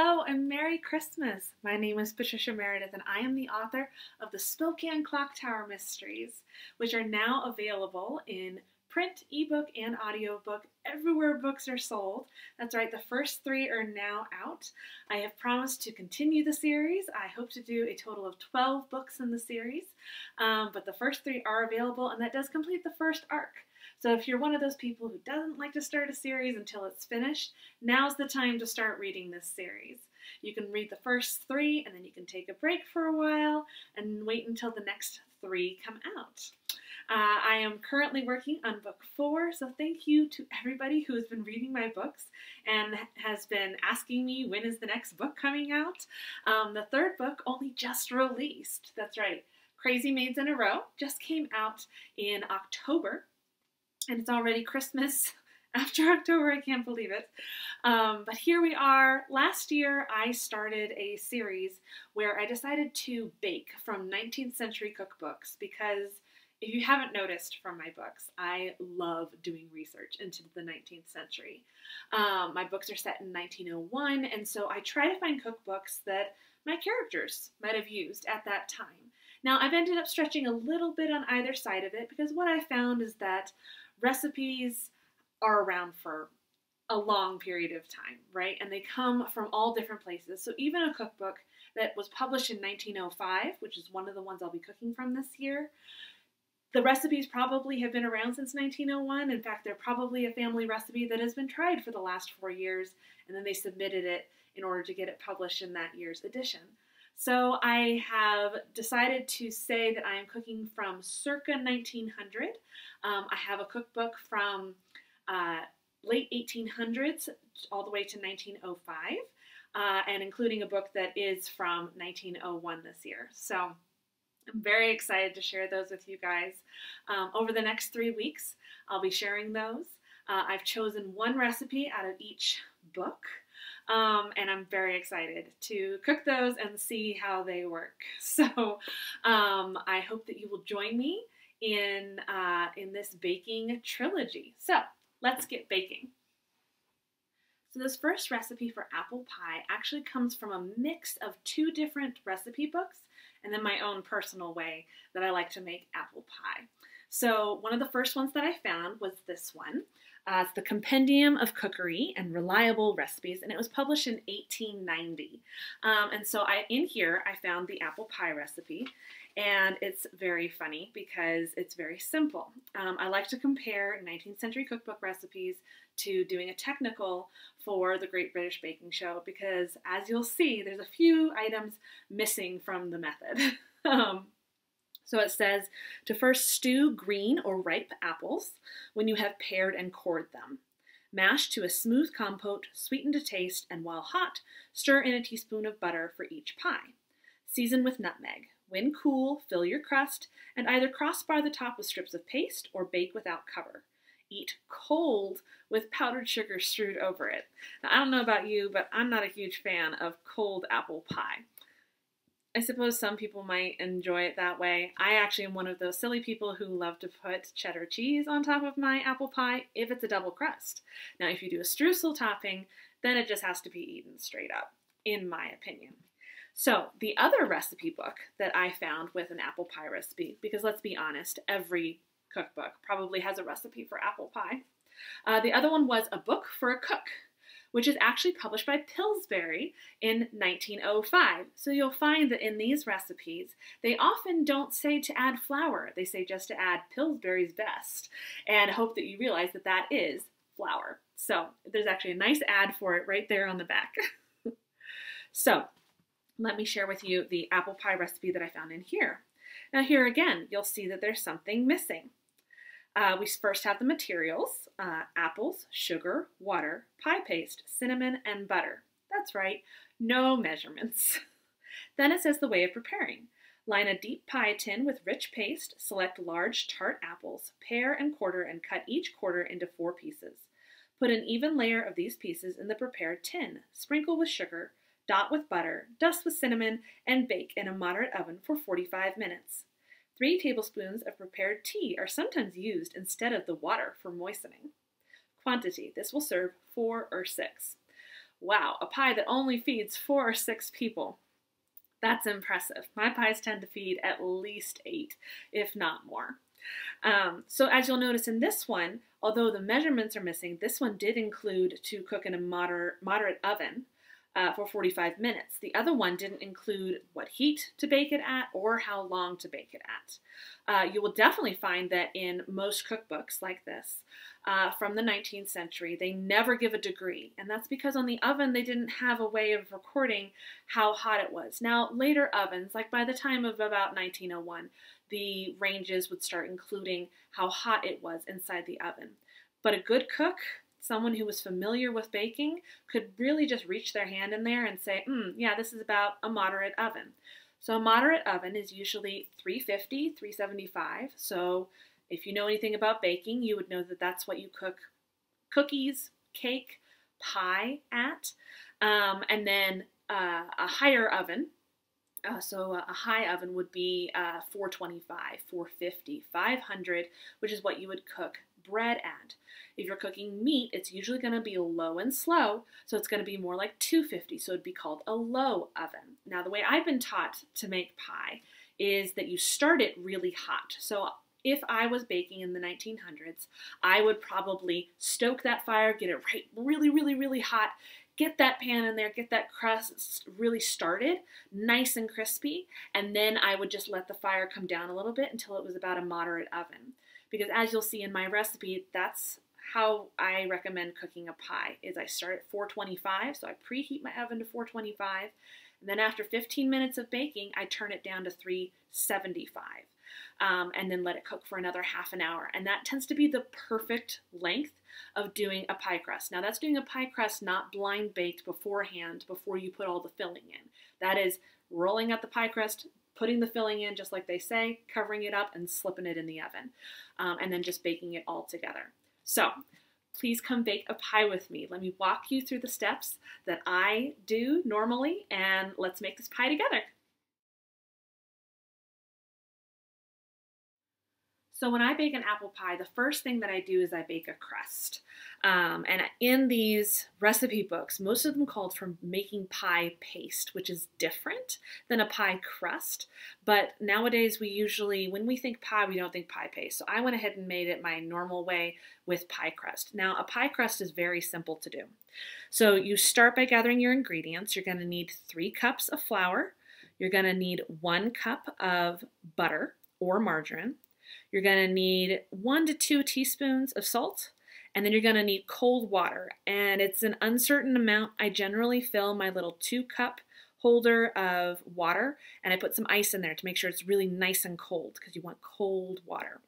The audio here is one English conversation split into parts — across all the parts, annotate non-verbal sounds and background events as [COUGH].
Hello and Merry Christmas! My name is Patricia Meredith and I am the author of the Spokane Clock Tower Mysteries, which are now available in print, ebook, and audiobook everywhere books are sold. That's right, the first three are now out. I have promised to continue the series. I hope to do a total of 12 books in the series, um, but the first three are available, and that does complete the first arc. So if you're one of those people who doesn't like to start a series until it's finished, now's the time to start reading this series. You can read the first three and then you can take a break for a while and wait until the next three come out. Uh, I am currently working on book four, so thank you to everybody who has been reading my books and has been asking me when is the next book coming out. Um, the third book only just released. That's right. Crazy Maids in a Row just came out in October, and it's already Christmas [LAUGHS] after October. I can't believe it. Um, but here we are. Last year, I started a series where I decided to bake from 19th century cookbooks because if you haven't noticed from my books, I love doing research into the 19th century. Um, my books are set in 1901, and so I try to find cookbooks that my characters might have used at that time. Now, I've ended up stretching a little bit on either side of it because what I found is that recipes are around for a long period of time, right? And they come from all different places. So even a cookbook that was published in 1905, which is one of the ones I'll be cooking from this year, the recipes probably have been around since 1901. In fact, they're probably a family recipe that has been tried for the last four years, and then they submitted it in order to get it published in that year's edition. So I have decided to say that I am cooking from circa 1900. Um, I have a cookbook from uh, late 1800s all the way to 1905, uh, and including a book that is from 1901 this year. So I'm very excited to share those with you guys. Um, over the next three weeks, I'll be sharing those. Uh, I've chosen one recipe out of each book, um, and I'm very excited to cook those and see how they work. [LAUGHS] So um, I hope that you will join me in, uh, in this baking trilogy. So let's get baking. So this first recipe for apple pie actually comes from a mix of two different recipe books and then my own personal way that I like to make apple pie. So one of the first ones that I found was this one. Uh, it's the Compendium of Cookery and Reliable Recipes, and it was published in 1890. Um, and so I, in here, I found the apple pie recipe, and it's very funny because it's very simple. Um, I like to compare 19th century cookbook recipes to doing a technical for the Great British Baking Show because, as you'll see, there's a few items missing from the method. [LAUGHS] um, so it says to first stew green or ripe apples when you have pared and cored them. Mash to a smooth compote, sweeten to taste, and while hot, stir in a teaspoon of butter for each pie. Season with nutmeg. When cool, fill your crust and either crossbar the top with strips of paste or bake without cover eat cold with powdered sugar strewed over it. Now, I don't know about you, but I'm not a huge fan of cold apple pie. I suppose some people might enjoy it that way. I actually am one of those silly people who love to put cheddar cheese on top of my apple pie if it's a double crust. Now, if you do a streusel topping, then it just has to be eaten straight up, in my opinion. So, the other recipe book that I found with an apple pie recipe, because let's be honest, every cookbook. Probably has a recipe for apple pie. Uh, the other one was A Book for a Cook, which is actually published by Pillsbury in 1905. So you'll find that in these recipes, they often don't say to add flour. They say just to add Pillsbury's best and hope that you realize that that is flour. So there's actually a nice ad for it right there on the back. [LAUGHS] so let me share with you the apple pie recipe that I found in here. Now here again, you'll see that there's something missing. Uh, we first have the materials, uh, apples, sugar, water, pie paste, cinnamon, and butter. That's right, no measurements. [LAUGHS] then it says the way of preparing. Line a deep pie tin with rich paste, select large tart apples, pare and quarter and cut each quarter into four pieces. Put an even layer of these pieces in the prepared tin, sprinkle with sugar, dot with butter, dust with cinnamon, and bake in a moderate oven for 45 minutes. Three tablespoons of prepared tea are sometimes used instead of the water for moistening. Quantity this will serve four or six. Wow, a pie that only feeds four or six people. That's impressive. My pies tend to feed at least eight, if not more. Um, so as you'll notice in this one, although the measurements are missing, this one did include to cook in a moder moderate oven uh, for 45 minutes. The other one didn't include what heat to bake it at or how long to bake it at. Uh, you will definitely find that in most cookbooks like this uh, from the 19th century, they never give a degree. And that's because on the oven, they didn't have a way of recording how hot it was. Now, later ovens, like by the time of about 1901, the ranges would start including how hot it was inside the oven. But a good cook, someone who was familiar with baking, could really just reach their hand in there and say, mm, yeah, this is about a moderate oven. So a moderate oven is usually 350, 375. So if you know anything about baking, you would know that that's what you cook cookies, cake, pie at. Um, and then uh, a higher oven, uh, so a high oven would be uh, 425, 450, 500, which is what you would cook bread at. If you're cooking meat, it's usually going to be low and slow, so it's going to be more like 250, so it'd be called a low oven. Now, the way I've been taught to make pie is that you start it really hot. So if I was baking in the 1900s, I would probably stoke that fire, get it right really, really, really hot, get that pan in there, get that crust really started, nice and crispy, and then I would just let the fire come down a little bit until it was about a moderate oven. Because as you'll see in my recipe, that's how I recommend cooking a pie is I start at 425, so I preheat my oven to 425, and then after 15 minutes of baking, I turn it down to 375 um, and then let it cook for another half an hour. And that tends to be the perfect length of doing a pie crust. Now that's doing a pie crust not blind baked beforehand before you put all the filling in. That is rolling out the pie crust, putting the filling in just like they say, covering it up and slipping it in the oven, um, and then just baking it all together. So please come bake a pie with me. Let me walk you through the steps that I do normally and let's make this pie together. So when I bake an apple pie, the first thing that I do is I bake a crust. Um, and in these recipe books, most of them called for making pie paste, which is different than a pie crust. But nowadays, we usually, when we think pie, we don't think pie paste. So I went ahead and made it my normal way with pie crust. Now, a pie crust is very simple to do. So you start by gathering your ingredients. You're going to need three cups of flour. You're going to need one cup of butter or margarine. You're going to need one to two teaspoons of salt, and then you're going to need cold water. And it's an uncertain amount. I generally fill my little two cup holder of water and I put some ice in there to make sure it's really nice and cold because you want cold water.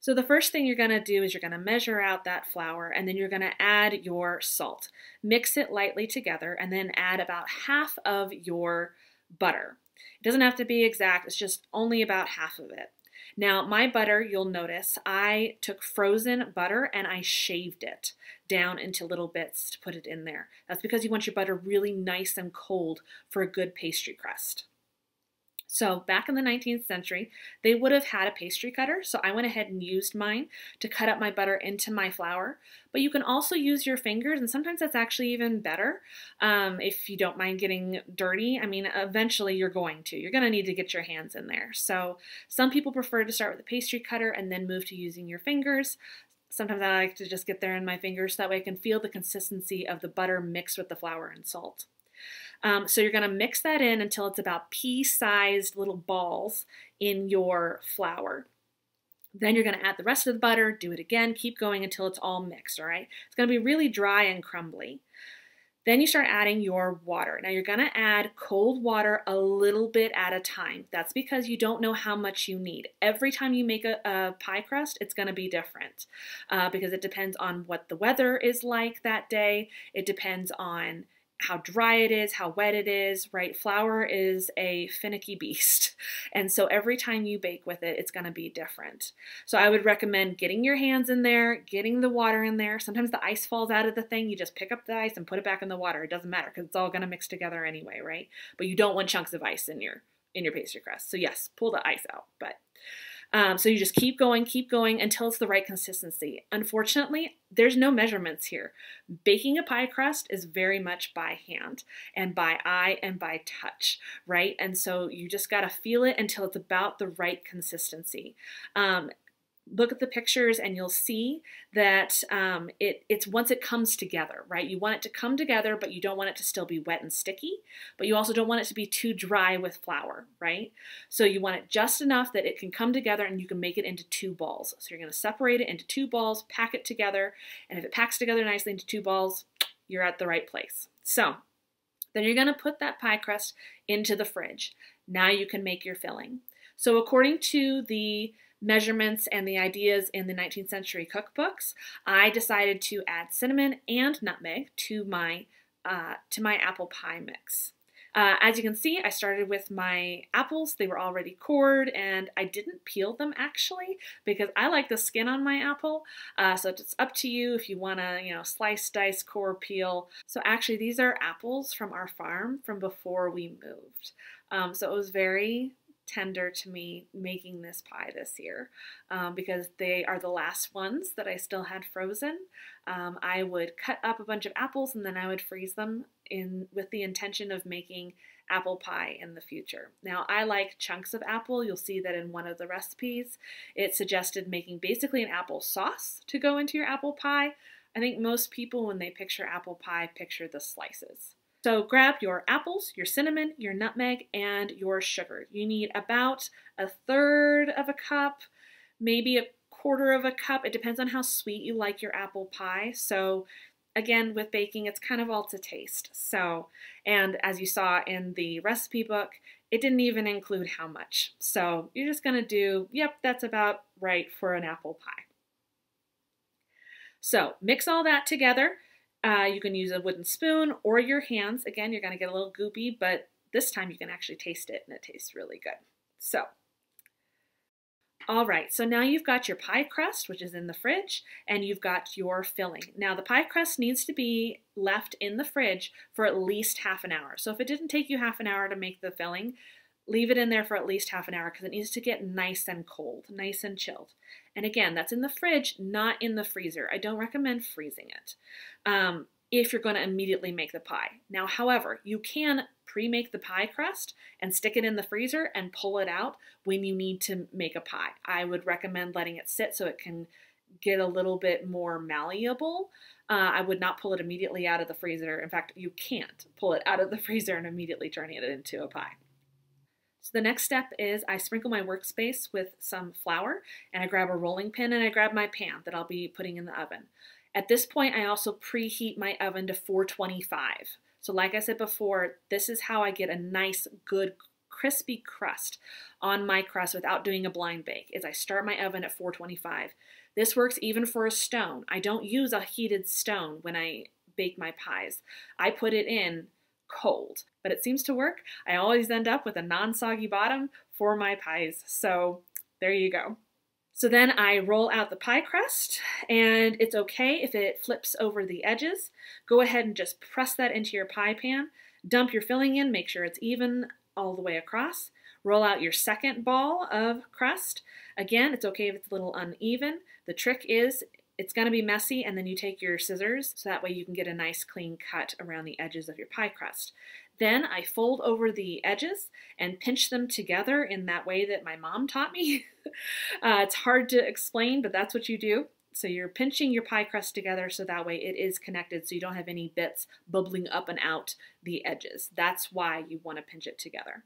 So the first thing you're going to do is you're going to measure out that flour and then you're going to add your salt. Mix it lightly together and then add about half of your butter. It doesn't have to be exact, it's just only about half of it. Now, my butter, you'll notice, I took frozen butter and I shaved it down into little bits to put it in there. That's because you want your butter really nice and cold for a good pastry crust. So back in the 19th century, they would have had a pastry cutter, so I went ahead and used mine to cut up my butter into my flour. But you can also use your fingers, and sometimes that's actually even better um, if you don't mind getting dirty. I mean, eventually you're going to. You're going to need to get your hands in there. So some people prefer to start with a pastry cutter and then move to using your fingers. Sometimes I like to just get there in my fingers, so that way I can feel the consistency of the butter mixed with the flour and salt. Um, so you're going to mix that in until it's about pea-sized little balls in your flour. Then you're going to add the rest of the butter, do it again, keep going until it's all mixed, all right? It's going to be really dry and crumbly. Then you start adding your water. Now you're going to add cold water a little bit at a time. That's because you don't know how much you need. Every time you make a, a pie crust, it's going to be different uh, because it depends on what the weather is like that day. It depends on how dry it is, how wet it is, right? Flour is a finicky beast. [LAUGHS] And so every time you bake with it, it's going to be different. So I would recommend getting your hands in there, getting the water in there. Sometimes the ice falls out of the thing. You just pick up the ice and put it back in the water. It doesn't matter because it's all going to mix together anyway, right? But you don't want chunks of ice in your in your pastry crust. So yes, pull the ice out. But Um, so you just keep going, keep going until it's the right consistency. Unfortunately, there's no measurements here. Baking a pie crust is very much by hand and by eye and by touch, right? And so you just got to feel it until it's about the right consistency. Um, look at the pictures and you'll see that um, it, it's once it comes together, right? You want it to come together, but you don't want it to still be wet and sticky, but you also don't want it to be too dry with flour, right? So you want it just enough that it can come together and you can make it into two balls. So you're gonna separate it into two balls, pack it together, and if it packs together nicely into two balls, you're at the right place. So then you're gonna put that pie crust into the fridge. Now you can make your filling. So according to the measurements and the ideas in the 19th century cookbooks, I decided to add cinnamon and nutmeg to my uh, to my apple pie mix. Uh, as you can see, I started with my apples. They were already cored and I didn't peel them actually because I like the skin on my apple. Uh, so it's up to you if you want to, you know, slice, dice, core, peel. So actually these are apples from our farm from before we moved. Um, so it was very tender to me making this pie this year um, because they are the last ones that I still had frozen. Um, I would cut up a bunch of apples and then I would freeze them in with the intention of making apple pie in the future. Now I like chunks of apple. You'll see that in one of the recipes. It suggested making basically an apple sauce to go into your apple pie. I think most people when they picture apple pie picture the slices. So grab your apples, your cinnamon, your nutmeg, and your sugar. You need about a third of a cup, maybe a quarter of a cup. It depends on how sweet you like your apple pie. So again, with baking, it's kind of all to taste. So, and as you saw in the recipe book, it didn't even include how much. So you're just gonna do, yep, that's about right for an apple pie. So mix all that together. Uh, you can use a wooden spoon or your hands. Again, you're going to get a little goopy, but this time you can actually taste it and it tastes really good. So, all right, so now you've got your pie crust, which is in the fridge, and you've got your filling. Now the pie crust needs to be left in the fridge for at least half an hour. So if it didn't take you half an hour to make the filling, leave it in there for at least half an hour because it needs to get nice and cold, nice and chilled. And again, that's in the fridge, not in the freezer. I don't recommend freezing it um, if you're going to immediately make the pie. Now, however, you can pre-make the pie crust and stick it in the freezer and pull it out when you need to make a pie. I would recommend letting it sit so it can get a little bit more malleable. Uh, I would not pull it immediately out of the freezer. In fact, you can't pull it out of the [LAUGHS] freezer and immediately turn it into a pie. So the next step is I sprinkle my workspace with some flour and I grab a rolling pin and I grab my pan that I'll be putting in the oven. At this point, I also preheat my oven to 425. So like I said before, this is how I get a nice, good, crispy crust on my crust without doing a blind bake, is I start my oven at 425. This works even for a stone. I don't use a heated stone when I bake my pies. I put it in cold, but it seems to work. I always end up with a non-soggy bottom for my pies. So there you go. So then I roll out the pie crust and it's okay if it flips over the edges. Go ahead and just press that into your pie pan. Dump your filling in, make sure it's even all the way across. Roll out your second ball of crust. Again, it's okay if it's a little uneven. The trick is it's going to be messy and then you take your scissors so that way you can get a nice clean cut around the edges of your pie crust. Then I fold over the edges and pinch them together in that way that my mom taught me. [LAUGHS] uh, it's hard to explain, but that's what you do. So you're pinching your pie crust together so that way it is connected so you don't have any bits bubbling up and out the edges. That's why you want to pinch it together.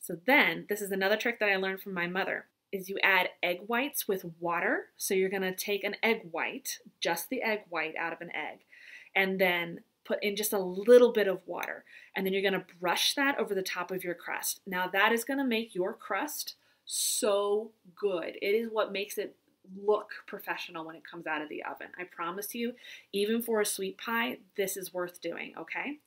So then, this is another trick that I learned from my mother, is you add egg whites with water. So you're going to take an egg white, just the egg white out of an egg, and then put in just a little bit of water. And then you're going to brush that over the top of your crust. Now that is going to make your crust so good. It is what makes it look professional when it comes out of the oven. I promise you, even for a sweet pie, this is worth doing, okay?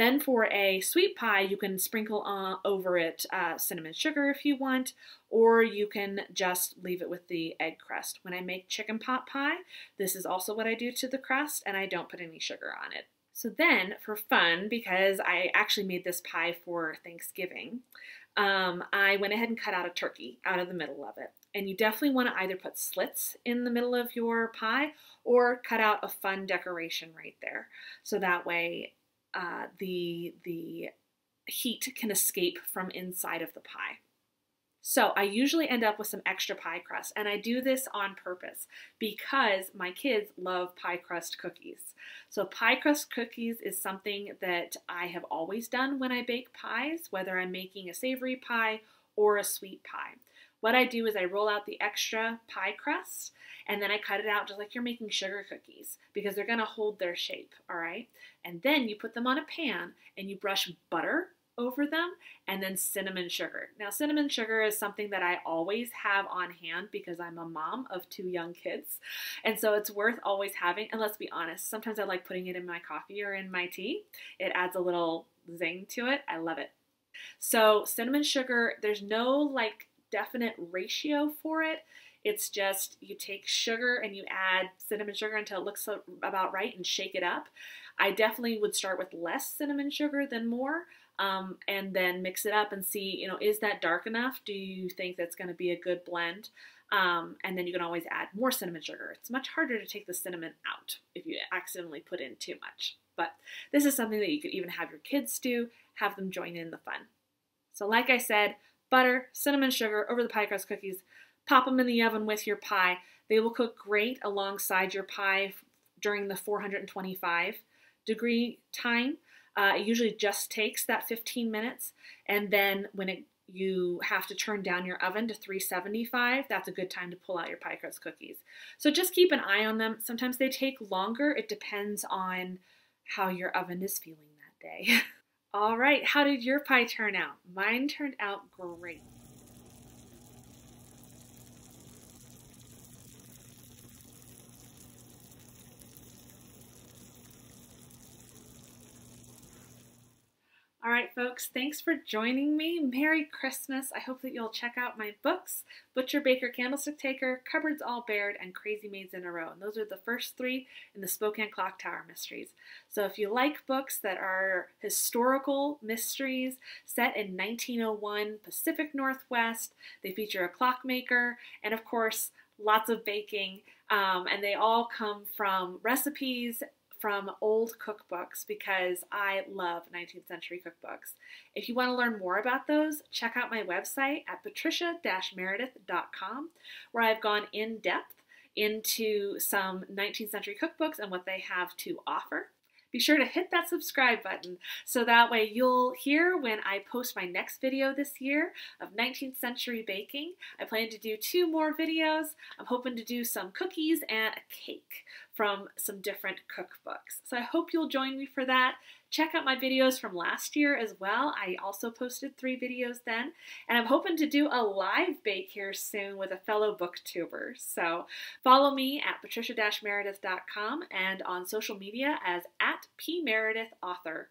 Then for a sweet pie, you can sprinkle uh, over it uh, cinnamon sugar if you want, or you can just leave it with the egg crust. When I make chicken pot pie, this is also what I do to the crust, and I don't put any sugar on it. So then, for fun, because I actually made this pie for Thanksgiving, um, I went ahead and cut out a turkey out of the middle of it. and you definitely want to either put slits in the middle of your pie or cut out a fun decoration right there. So that way uh, the, the heat can escape from inside of the pie. So I usually end up with some extra pie crust, and I do this on purpose because my kids love pie crust cookies. So pie crust cookies is something that I have always done when I bake pies, whether I'm making a savory pie or a sweet pie. What I do is I roll out the extra pie crust and then I cut it out just like you're making sugar cookies because they're gonna hold their shape, all right? And then you put them on a pan and you brush butter over them and then cinnamon sugar. Now, cinnamon sugar is something that I always have on hand because I'm a mom of two young kids. And so it's worth always having. And let's be honest, sometimes I like putting it in my coffee or in my tea. It adds a little zing to it. I love it. So, cinnamon sugar, there's no like definite ratio for it. It's just you take sugar and you add cinnamon sugar until it looks about right and shake it up. I definitely would start with less cinnamon sugar than more. Um, and then mix it up and see, you know, is that dark enough? Do you think that's going to be a good blend? Um, and then you can always add more cinnamon sugar. It's much harder to take the cinnamon out if you accidentally put in too much. But this is something that you could even have your kids do, have them join in the fun. So, like I said, butter, cinnamon sugar over the pie crust cookies. Pop them in the oven with your pie. They will cook great alongside your pie during the 425 degree time. Uh, it usually just takes that 15 minutes, and then when it you have to turn down your oven to 375, that's a good time to pull out your pie crust cookies. So just keep an eye on them. Sometimes they take longer. It depends on how your oven is feeling that day. [LAUGHS] All right, how did your pie turn out? Mine turned out great. All right, folks, thanks for joining me. Merry Christmas. I hope that you'll check out my books Butcher, Baker, Candlestick Taker, Cupboards All Bared, and Crazy Maids in a Row. And those are the first three in the Spokane Clock Tower mysteries. So if you like books that are historical mysteries set in 1901 Pacific Northwest, they feature a clockmaker, and of course, lots of baking. Um, and they all come from recipes from old cookbooks because I love 19th century cookbooks. If you want to learn more about those, check out my website at patricia-meredith.com where I've gone in depth into some 19th century cookbooks and what they have to offer be sure to hit that subscribe button so that way you'll hear when I post my next video this year of 19th century baking. I plan to do two more videos. I'm hoping to do some cookies and a cake from some different cookbooks. So I hope you'll join me for that. Check out my videos from last year as well. I also posted three videos then. And I'm hoping to do a live bake here soon with a fellow booktuber. So follow me at patricia-meredith.com and on social media as at pmeredithauthor.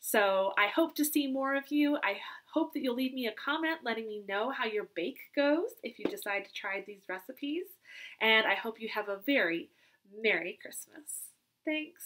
So I hope to see more of you. I hope that you'll leave me a comment letting me know how your bake goes if you decide to try these recipes. And I hope you have a very Merry Christmas. Thanks.